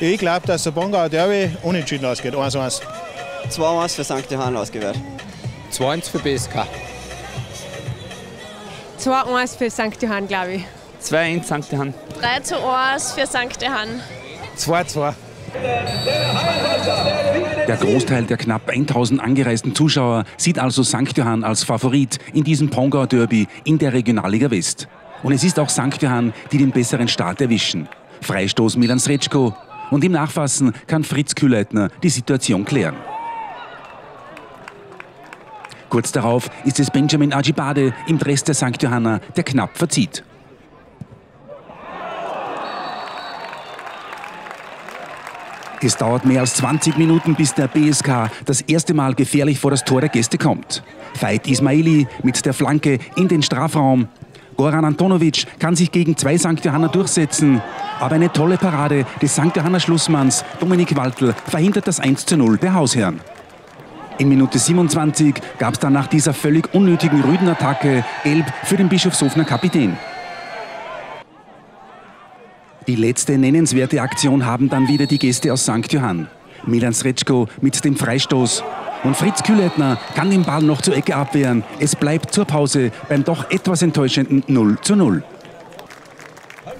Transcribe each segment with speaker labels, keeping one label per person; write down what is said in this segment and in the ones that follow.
Speaker 1: Ich glaube, dass der Bongauer Derby unentschieden ausgeht. 1-1.
Speaker 2: 2-1 für St. Johann ausgewählt.
Speaker 3: 2-1 für BSK.
Speaker 4: 2-1 für St. Johann, glaube ich.
Speaker 5: 2-1 St. Johann.
Speaker 6: 3 zu 1 für St. Johann.
Speaker 1: 2-2.
Speaker 7: Der Großteil der knapp 1000 angereisten Zuschauer sieht also St. Johann als Favorit in diesem Pongauer Derby in der Regionalliga West. Und es ist auch St. Johann, die den besseren Start erwischen. Freistoß Milan Srečko. Und im Nachfassen kann Fritz Kühleitner die Situation klären. Kurz darauf ist es Benjamin Ajibade im Dress der St. Johanna, der knapp verzieht. Es dauert mehr als 20 Minuten, bis der BSK das erste Mal gefährlich vor das Tor der Gäste kommt. Veit Ismaili mit der Flanke in den Strafraum. Goran Antonovic kann sich gegen zwei St. Johanna durchsetzen. Aber eine tolle Parade des St. Johanna Schlussmanns Dominik Waltl verhindert das 1 zu 0 der Hausherren. In Minute 27 gab es dann nach dieser völlig unnötigen Rüdenattacke Gelb für den Bischofshofener Kapitän. Die letzte nennenswerte Aktion haben dann wieder die Gäste aus St. Johann. Milan Srečko mit dem Freistoß. Und Fritz Kühleitner kann den Ball noch zur Ecke abwehren. Es bleibt zur Pause beim doch etwas enttäuschenden 0 zu 0.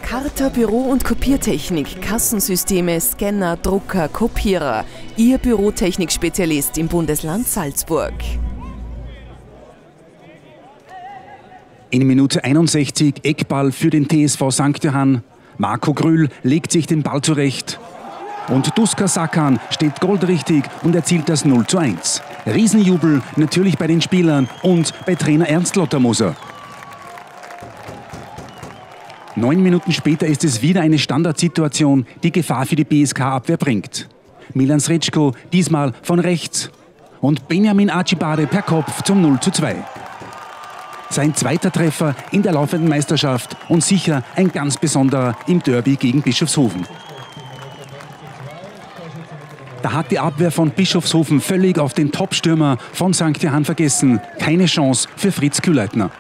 Speaker 8: Charta Büro- und Kopiertechnik, Kassensysteme, Scanner, Drucker, Kopierer. Ihr Bürotechnikspezialist im Bundesland Salzburg.
Speaker 7: In Minute 61 Eckball für den TSV St. Johann. Marco Grühl legt sich den Ball zurecht. Und Duska Sakan steht goldrichtig und erzielt das 0 zu 1. Riesenjubel natürlich bei den Spielern und bei Trainer Ernst Lottermoser. Neun Minuten später ist es wieder eine Standardsituation, die Gefahr für die BSK-Abwehr bringt. Milan Srečko diesmal von rechts und Benjamin Acibade per Kopf zum 0 zu 2. Sein zweiter Treffer in der laufenden Meisterschaft und sicher ein ganz besonderer im Derby gegen Bischofshofen. Da hat die Abwehr von Bischofshofen völlig auf den Top-Stürmer von St. Johann vergessen. Keine Chance für Fritz Kühleitner.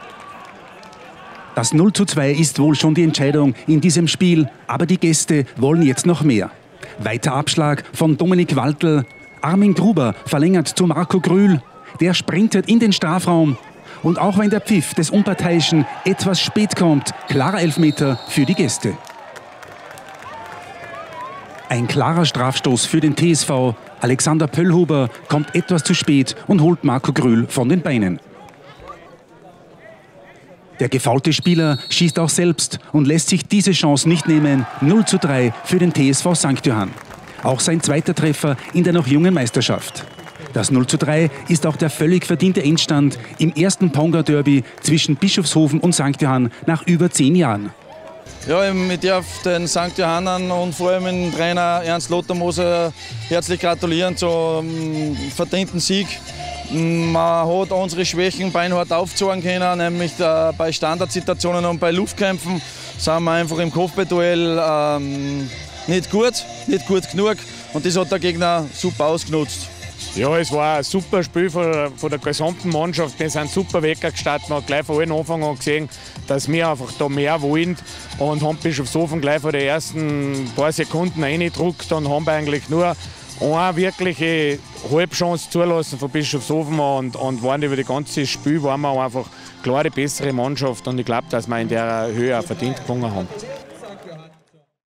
Speaker 7: Das 0 zu 2 ist wohl schon die Entscheidung in diesem Spiel, aber die Gäste wollen jetzt noch mehr. Weiter Abschlag von Dominik Waltl. Armin Gruber verlängert zu Marco Grühl. Der sprintet in den Strafraum. Und auch wenn der Pfiff des Unparteiischen etwas spät kommt, klarer Elfmeter für die Gäste. Ein klarer Strafstoß für den TSV. Alexander Pöllhuber kommt etwas zu spät und holt Marco Grühl von den Beinen. Der gefaulte Spieler schießt auch selbst und lässt sich diese Chance nicht nehmen. 0 zu 3 für den TSV St. Johann. Auch sein zweiter Treffer in der noch jungen Meisterschaft. Das 0 zu 3 ist auch der völlig verdiente Endstand im ersten Ponga-Derby zwischen Bischofshofen und St. Johann nach über zehn Jahren.
Speaker 9: Ja, ich darf den St. Johannern und vor allem dem Trainer Ernst Lottermoser herzlich gratulieren zum verdienten Sieg. Man hat unsere Schwächen beinhart aufzeigen können, nämlich bei Standardsituationen und bei Luftkämpfen sind wir einfach im Kopfballduell ähm, nicht gut, nicht gut genug und das hat der Gegner super ausgenutzt.
Speaker 10: Ja, es war ein super Spiel von, von der gesamten Mannschaft. Wir sind super weggestartet. Man hat gleich von allen Anfang an gesehen, dass wir einfach da mehr wollen und haben Bischofshofen gleich von den ersten paar Sekunden reingedruckt und haben eigentlich nur eine wirkliche Halbchance zulassen von Bischofshofen und, und waren über das ganze Spiel waren wir einfach klar die bessere Mannschaft und ich glaube, dass wir in der Höhe auch verdient gewonnen haben.